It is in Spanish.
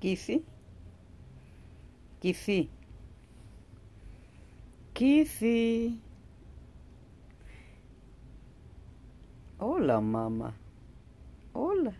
Kissy. Kissy. Kissy. Hola, mamá. Hola.